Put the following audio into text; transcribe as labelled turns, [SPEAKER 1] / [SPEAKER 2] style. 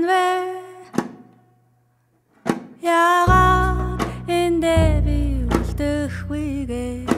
[SPEAKER 1] байна вэ? Яагаад энэ дэви үлдэхгүйгээ?